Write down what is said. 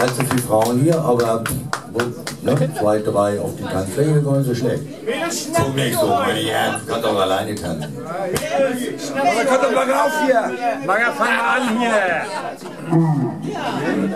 ganz so viele Frauen hier, aber ne, zwei, drei auf die Tanzfläche gar so schlecht. Guck nicht so, meine Herren, kann doch alleine tanzen. Aber kommt doch mal rauf hier. Maga, fang mal an hier. Ja.